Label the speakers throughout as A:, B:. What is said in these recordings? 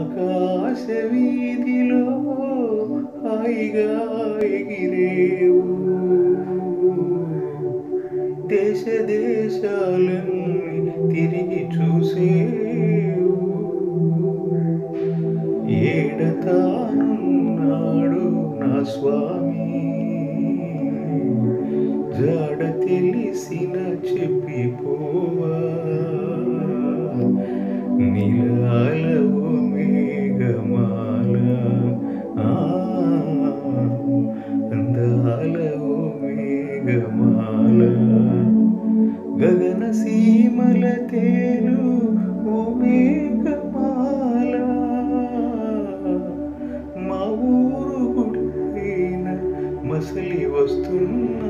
A: ఆకాశ వీధిలో హాయిగా ఎగిరేవు. దేశ దేశాలన్నీ తిరిగి చూసేవు. ఏడతానున్నాడు నా స్వామి? జాడ తెలిసిన చెప్పిపో నీలాలవు మేఘమాల అందాలవు మేఘమాల గగన సీమల తేలు ఓ మేఘమాల మా ఊరు గుడైన మసలి వస్తున్నా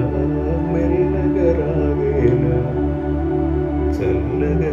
A: live